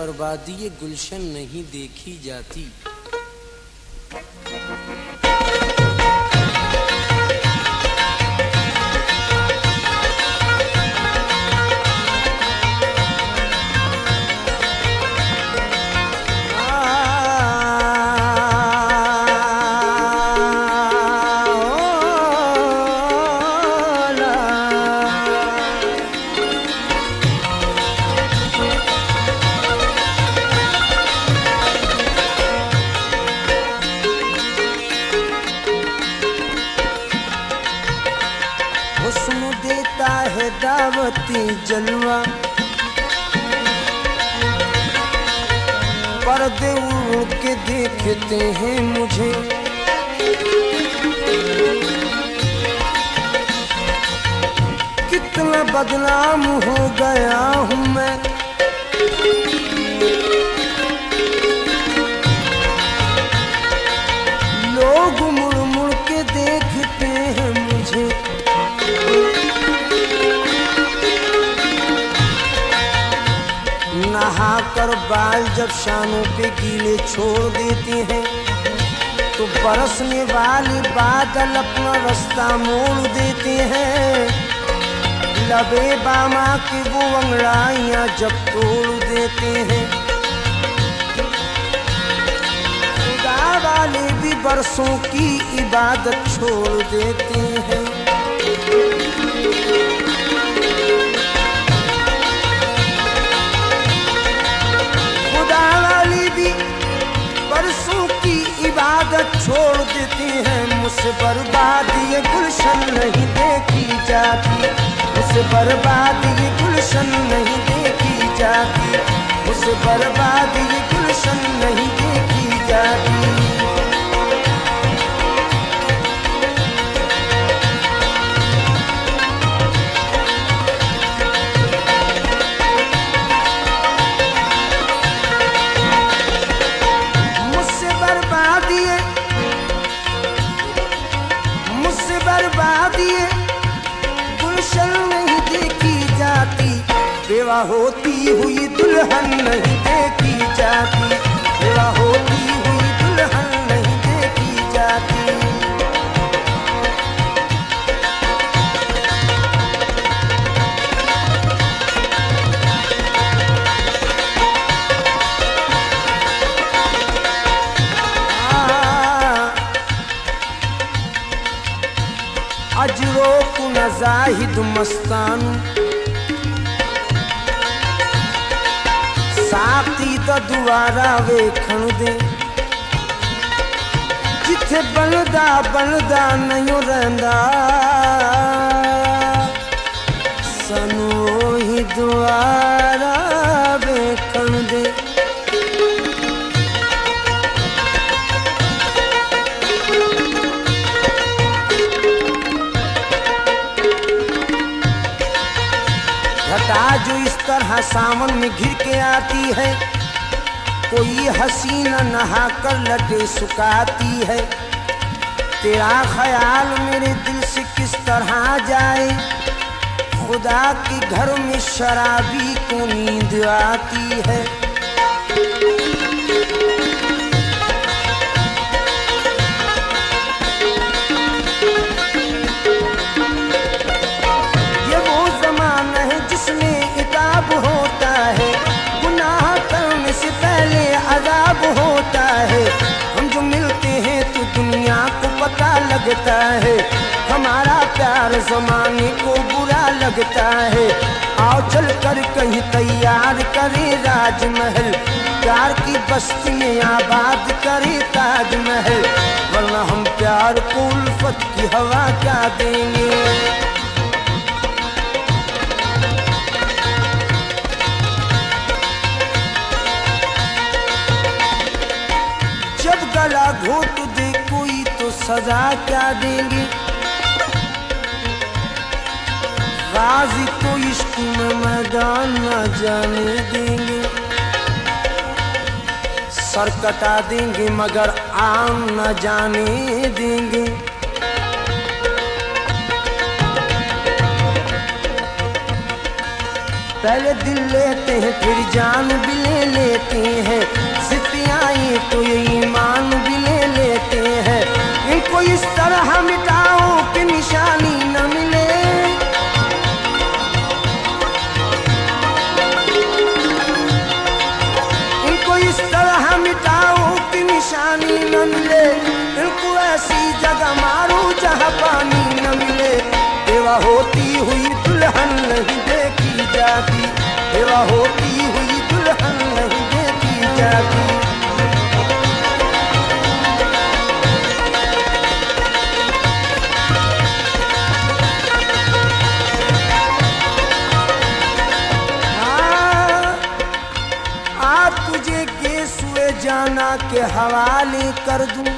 बर्बादी गुलशन नहीं देखी जाती। दावती जलवा। पर्दे उड़ के देखते हैं मुझे। कितना बदनाम हो गया हूँ मैं। कर बाल जब शानों पे गीले छोड़ देते हैं तो बरसने वाले बादल अपना रास्ता मोड़ देते हैं। लबे बामा के वो अंगड़ाइयाँ जब तोड़ देते हैं। खुदा वाले भी बरसों की इबादत छोड़ देते हैं। मुझसे बर्बाद ये गुलशन नहीं देखी जाती। मुझसे बर्बाद ये गुलशन नहीं देखी जाती। मुझसे बर्बाद ये गुलशन नहीं देखी जाती। मुझसे बेवा होती हुई दुल्हन देखी जाती? बेवा का दुआरा वेखण दे जिथे बनदा बनदा नहीं रहंदा सानू ही दुआरा वेखण दे जो इस तरह सावन में घिर के आती है कोई हसीना नहा कर लटे सुखाती है। तेरा ख्याल मेरे दिल से किस तरह जाए? खुदा के घर में शराबी को नींद आती है। लगता है। हमारा प्यार जमाने को बुरा लगता है। आओ चल कर कहीं तैयार करे राजमहल। प्यार की बस्ती में आबाद करे ताजमहल। वरना हम प्यार को उल्फत की हवा क्या देंगे? सजा क्या देंगे? गाजी तो इश्क में मैदान न जाने देंगे। सर कटा देंगे, मगर आम न जाने देंगे। पहले दिल लेते हैं, फिर जान भी ले लेते हैं। सिपियाई तो ये ईमान भी इस तरह मिटाओ कि निशानी न मिले। इनको इस तरह मिटाओ कि निशानी न मिले। इनको ऐसी जगह मारो जहाँ पानी न मिले। बेवा होती हुई दुल्हन नहीं देखी जाती। बेवा होती जाना के हवाले कर दूँ।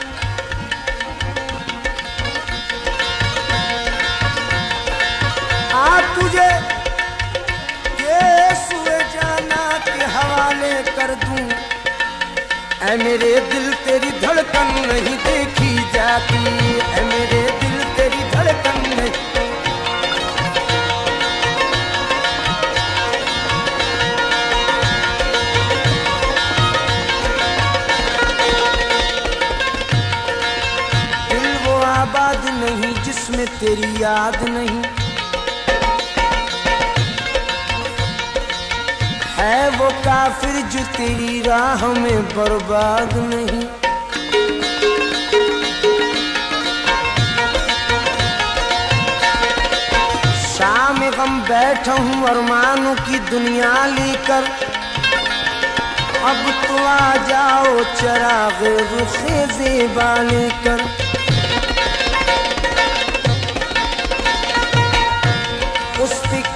आ तुझे केसुए जाना के हवाले कर दूँ। ऐ मेरे दिल तेरी धड़कन नहीं देखी जाती। ऐ मेरे दिल तेरी धड़कन नहीं आबाद नहीं, जिसमें तेरी याद नहीं। है वो काफिर जो तेरी राह में बर्बाद नहीं। शाम गम बैठा हूँ अरमानों की दुनिया लेकर। अब तो आ जाओ, चराग रुखे जेबा लेकर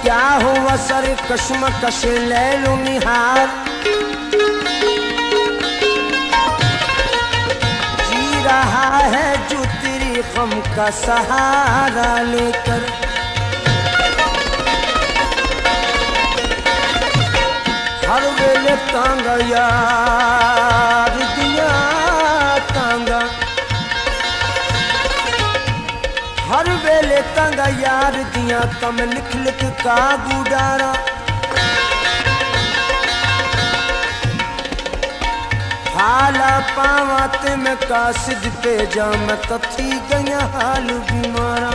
क्या हुआ सर? कश्म कश ले लो निहार। जी रहा है जो तेरी गम का सहारा लेकर। हर वेले तांगा यार यार दिया कम लिख लिख का गुडारा हाला पावा ते मैं कासिद पे जा मैं तथी गया हाल बीमारा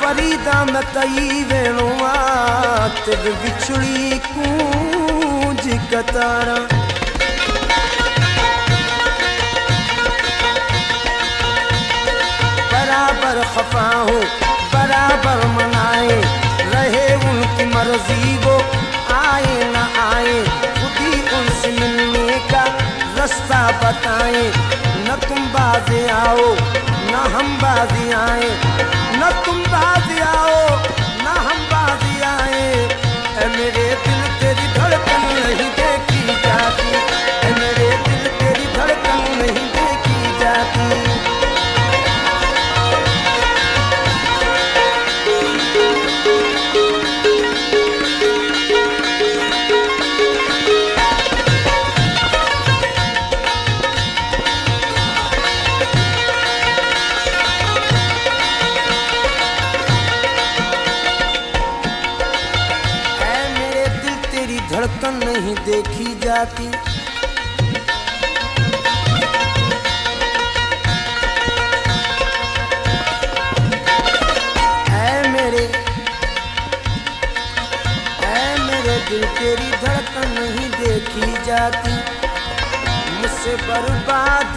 फरीदा मैं तई वेणुआ तिग बिछड़ी कूंज कतारा बताए न तुम बाजी आओ न हम बाजी आए। जाती। है मेरे है मेरे दिल तेरी धड़कन नहीं देखी जाती। मुझसे बर्बाद